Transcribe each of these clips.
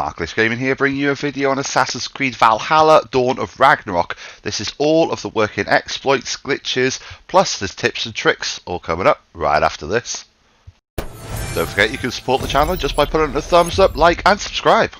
Smart Glitch Gaming here, bringing you a video on Assassin's Creed Valhalla Dawn of Ragnarok. This is all of the working exploits, glitches, plus there's tips and tricks all coming up right after this. Don't forget you can support the channel just by putting a thumbs up, like and subscribe.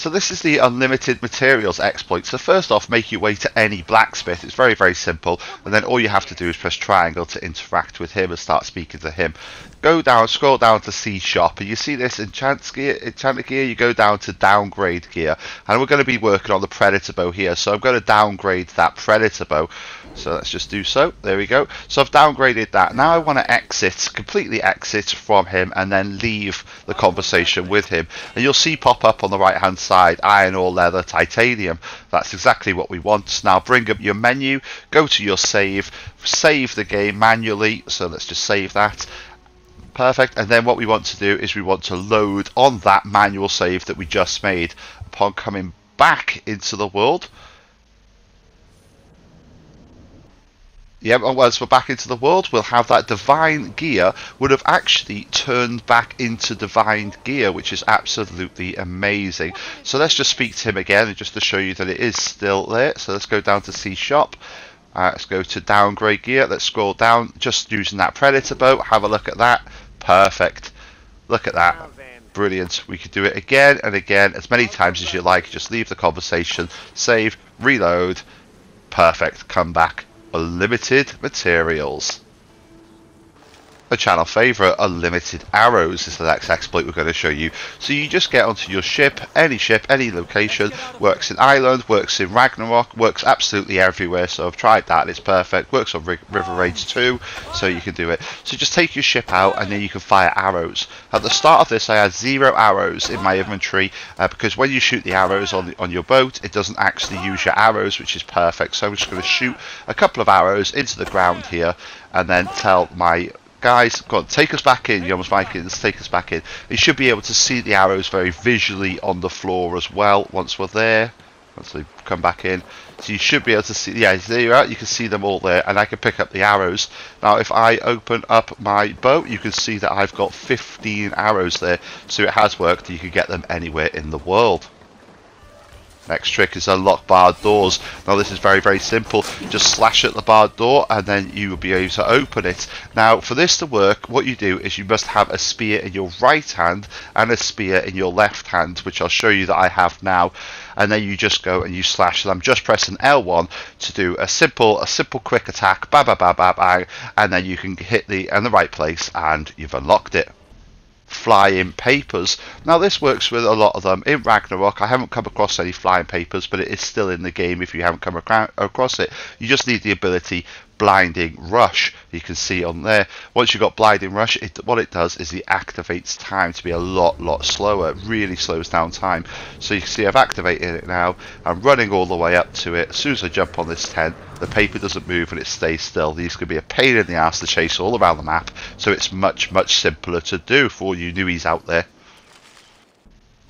So this is the unlimited materials exploit. So first off, make your way to any blacksmith. It's very, very simple. And then all you have to do is press triangle to interact with him and start speaking to him. Go down, scroll down to C shop. And you see this enchant gear, enchanted gear, you go down to downgrade gear. And we're going to be working on the predator bow here. So I'm going to downgrade that predator bow. So let's just do so. There we go. So I've downgraded that. Now I want to exit, completely exit from him and then leave the conversation with him. And you'll see pop up on the right hand side iron ore leather titanium. That's exactly what we want. Now bring up your menu, go to your save, save the game manually. So let's just save that. Perfect. And then what we want to do is we want to load on that manual save that we just made upon coming back into the world. Yeah, once we're back into the world, we'll have that divine gear would have actually turned back into divine gear, which is absolutely amazing. So let's just speak to him again, just to show you that it is still there. So let's go down to C shop. Uh, let's go to downgrade gear. Let's scroll down, just using that predator bow. Have a look at that. Perfect. Look at that. Brilliant. We could do it again and again, as many times as you like. Just leave the conversation, save, reload. Perfect. Come back unlimited materials. A channel favourite, unlimited arrows is the next exploit we're going to show you. So you just get onto your ship, any ship, any location, works in Ireland, works in Ragnarok, works absolutely everywhere. So I've tried that, it's perfect. Works on River Raids 2, so you can do it. So just take your ship out and then you can fire arrows. At the start of this I had zero arrows in my inventory uh, because when you shoot the arrows on, the, on your boat it doesn't actually use your arrows which is perfect. So I'm just going to shoot a couple of arrows into the ground here and then tell my guys, go on, take us back in, Jomsvikings, take us back in. You should be able to see the arrows very visually on the floor as well once we're there. Once we come back in. So you should be able to see, yeah, there you are, you can see them all there, and I can pick up the arrows. Now if I open up my boat, you can see that I've got 15 arrows there, so it has worked, you can get them anywhere in the world. Next trick is unlock barred doors. Now this is very very simple. Just slash at the barred door and then you will be able to open it. Now for this to work what you do is you must have a spear in your right hand and a spear in your left hand which I'll show you that I have now and then you just go and you slash and I'm just pressing L1 to do a simple a simple quick attack ba ba ba ba ba and then you can hit the in the right place and you've unlocked it flying papers. Now this works with a lot of them. In Ragnarok I haven't come across any flying papers but it is still in the game if you haven't come across it. You just need the ability blinding rush you can see on there. Once you've got blinding rush it, what it does is it activates time to be a lot lot slower it really slows down time. So you can see I've activated it now. I'm running all the way up to it. As soon as I jump on this tent the paper doesn't move and it stays still. These could be a pain in the ass to chase all around the map. So it's much much simpler to do for you newies out there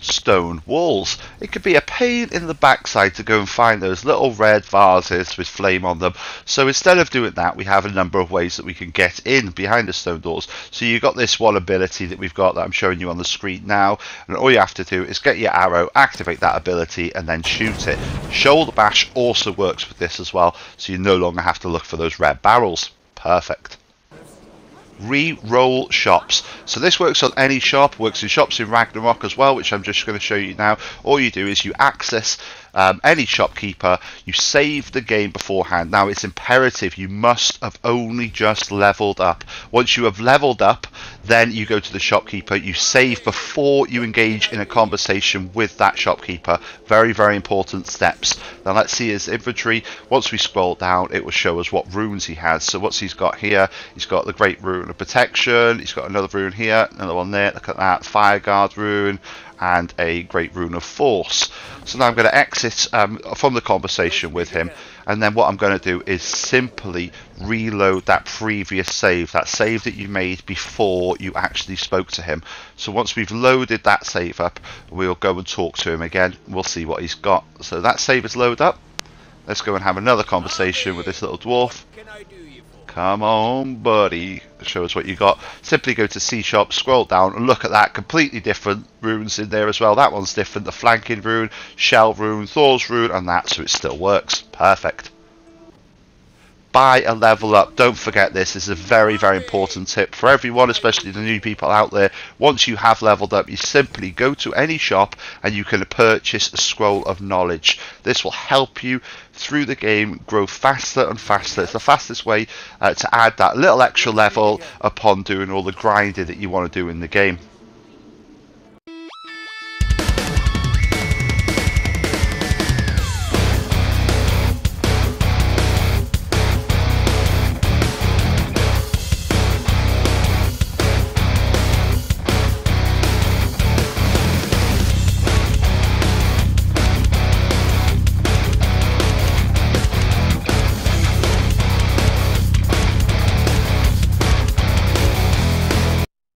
stone walls. It could be a pain in the backside to go and find those little red vases with flame on them. So instead of doing that, we have a number of ways that we can get in behind the stone doors. So you've got this one ability that we've got that I'm showing you on the screen now. And all you have to do is get your arrow, activate that ability, and then shoot it. Shoulder bash also works with this as well. So you no longer have to look for those red barrels. Perfect re-roll shops. So this works on any shop, works in shops in Ragnarok as well, which I'm just going to show you now. All you do is you access um, any shopkeeper, you save the game beforehand. Now it's imperative you must have only just leveled up. Once you have leveled up, then you go to the shopkeeper, you save before you engage in a conversation with that shopkeeper. Very, very important steps. Now let's see his inventory. Once we scroll down, it will show us what runes he has. So what's he's got here? He's got the Great Rune of Protection, he's got another rune here, another one there, look at that, Fire Guard rune, and a Great Rune of Force. So now I'm going to exit um, from the conversation with him and then what I'm going to do is simply reload that previous save, that save that you made before you actually spoke to him. So once we've loaded that save up, we'll go and talk to him again. We'll see what he's got. So that save is loaded up. Let's go and have another conversation with this little dwarf. Come on, buddy. Show us what you got. Simply go to C shop, scroll down, and look at that. Completely different runes in there as well. That one's different. The flanking rune, shell rune, Thor's rune, and that, so it still works. Perfect buy a level up. Don't forget this. This is a very, very important tip for everyone, especially the new people out there. Once you have leveled up, you simply go to any shop and you can purchase a scroll of knowledge. This will help you through the game grow faster and faster. It's the fastest way uh, to add that little extra level upon doing all the grinding that you want to do in the game.